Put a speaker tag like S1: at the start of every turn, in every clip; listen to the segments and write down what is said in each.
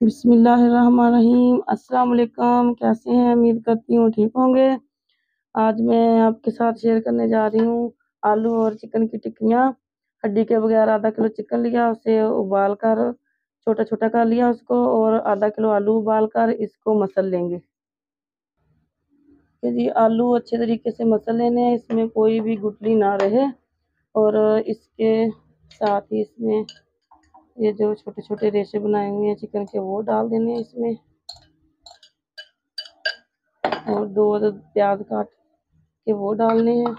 S1: बिस्मिल्लाहिर्रहमानिर्रहीम। अस्सलाम कैसे हैं? उम्मीद करती हूँ ठीक होंगे। आज मैं आपके साथ शेयर करने जा रही हूँ आलू और चिकन की टिक्कियाँ। हड्डी के बगैर आधा किलो चिकन लिया, उसे उबाल कर छोटा छोटा कर लिया उसको और आधा किलो आलू उबाल कर इसको मसल लेंगे। जी, आलू अच्छे तरीके से मसल लेने हैं, इसमें कोई भी गुटली ना रहे और इसके साथ ही इसमें ये जो छोटे छोटे रेशे बनाए हुए हैं चिकन के, वो डाल देने हैं इसमें। और दो प्याज काट के वो डालने हैं।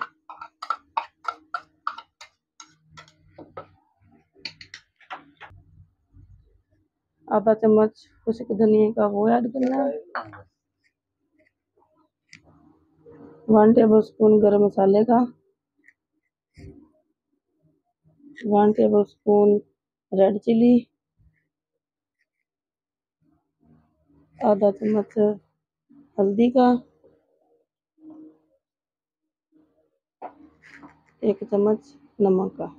S1: आधा चम्मच खुशक धनिया का वो ऐड करना है। वन टेबल स्पून गर्म मसाले का। One tablespoon red chilli, आधा चम्मच हल्दी का, एक चम्मच नमक का।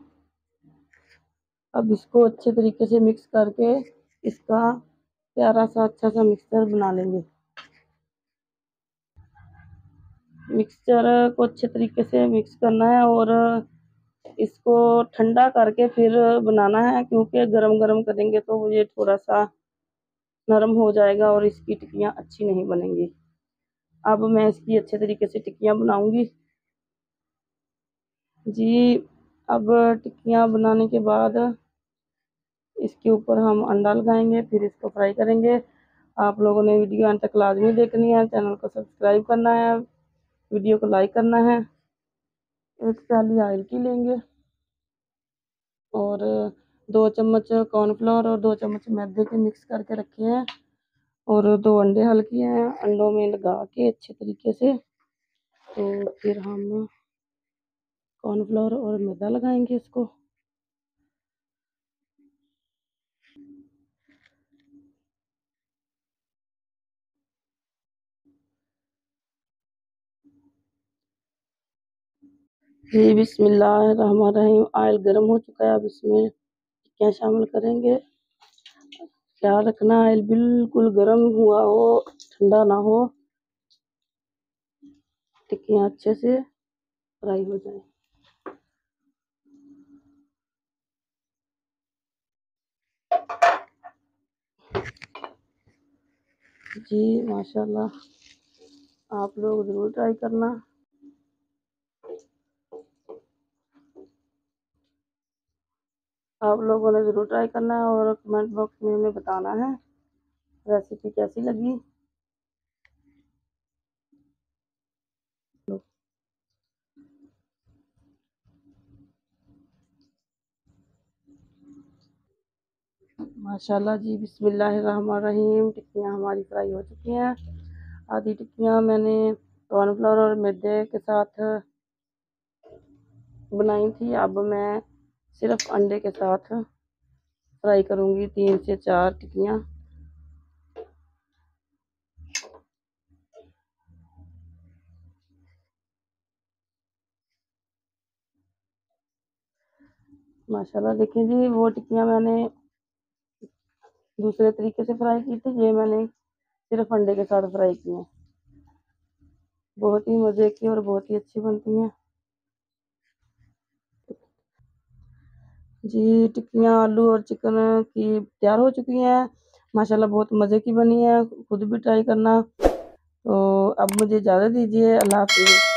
S1: अब इसको अच्छे तरीके से मिक्स करके इसका प्यारा सा अच्छा सा मिक्सचर बना लेंगे। मिक्सचर को अच्छे तरीके से मिक्स करना है और इसको ठंडा करके फिर बनाना है, क्योंकि गरम गरम करेंगे तो ये थोड़ा सा नरम हो जाएगा और इसकी टिक्कियाँ अच्छी नहीं बनेंगी। अब मैं इसकी अच्छे तरीके से टिक्कियाँ बनाऊँगी। जी, अब टिक्कियाँ बनाने के बाद इसके ऊपर हम अंडा लगाएँगे, फिर इसको फ्राई करेंगे। आप लोगों ने वीडियो अंत तक लाजमी देखनी है, चैनल को सब्सक्राइब करना है, वीडियो को लाइक करना है। एक प्याली ऑयल की लेंगे। और दो चम्मच कॉर्नफ्लोर और दो चम्मच मैदे के मिक्स करके रखे हैं। और दो अंडे हल किए हैं, अंडों में लगा के अच्छे तरीके से। तो फिर हम कॉर्नफ्लोर और मैदा लगाएँगे इसको। जी, बिस्मिल्लाहिर्रहमानिर्रहीम। ऑयल गर्म हो चुका है, अब इसमें टिक्कियाँ शामिल करेंगे? ख्याल रखना आयल बिल्कुल गर्म हुआ हो, ठंडा ना हो। टिक्कियाँ अच्छे से फ्राई हो जाए। जी, माशाल्लाह। आप लोग ज़रूर ट्राई करना। आप लोगों ने ज़रूर ट्राई करना है और कमेंट बॉक्स में हमें बताना है। रेसिपी कैसी लगी? माशाल्लाह जी, बिस्मिल्लाहिर्रहमानिर्रहीम। टिक्कियाँ हमारी फ्राई हो चुकी हैं। आधी टिक्कियाँ मैंने कॉर्नफ्लावर और मैदे के साथ बनाई थी। अब मैं सिर्फ़ अंडे के साथ फ्राई करूँगी, तीन से चार टिक्कियाँ। माशाल्लाह देखिए जी, वो टिक्कियाँ मैंने दूसरे तरीके से फ्राई की थी, ये मैंने सिर्फ़ अंडे के साथ फ्राई की हैं। बहुत ही मज़े की और बहुत ही अच्छी बनती हैं। जी, टिक्कियाँ, आलू और चिकन की तैयार हो चुकी हैं। माशाल्लाह बहुत मज़े की बनी है, खुद भी ट्राई करना। तो अब मुझे इजाज़त दीजिए, अल्लाह हाफिज़।